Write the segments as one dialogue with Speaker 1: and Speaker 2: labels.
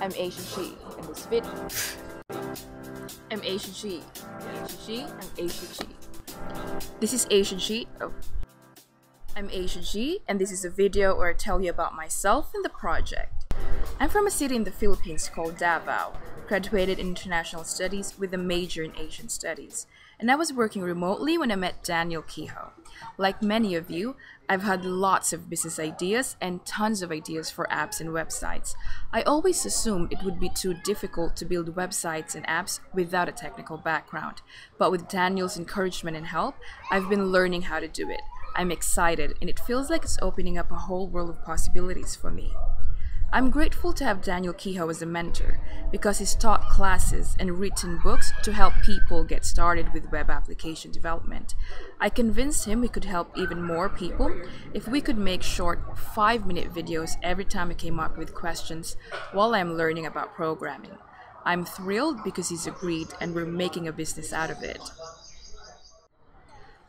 Speaker 1: I'm Asian She in this video. I'm Asian She. Asian She. I'm Asian She. This is Asian She. Oh. I'm Asian She, and this is a video where I tell you about myself and the project. I'm from a city in the Philippines called Davao, graduated in international studies with a major in Asian studies, and I was working remotely when I met Daniel Kehoe. Like many of you, I've had lots of business ideas and tons of ideas for apps and websites. I always assumed it would be too difficult to build websites and apps without a technical background, but with Daniel's encouragement and help, I've been learning how to do it. I'm excited, and it feels like it's opening up a whole world of possibilities for me. I'm grateful to have Daniel Kehoe as a mentor because he's taught classes and written books to help people get started with web application development. I convinced him we could help even more people if we could make short 5 minute videos every time I came up with questions while I'm learning about programming. I'm thrilled because he's agreed and we're making a business out of it.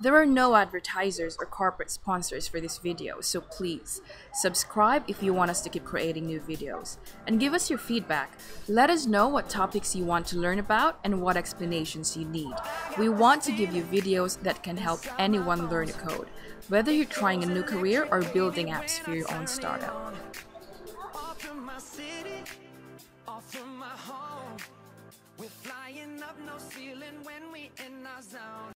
Speaker 1: There are no advertisers or corporate sponsors for this video, so please subscribe if you want us to keep creating new videos. And give us your feedback. Let us know what topics you want to learn about and what explanations you need. We want to give you videos that can help anyone learn a code, whether you're trying a new career or building apps for your own startup. We're flying up no ceiling when we in our zone.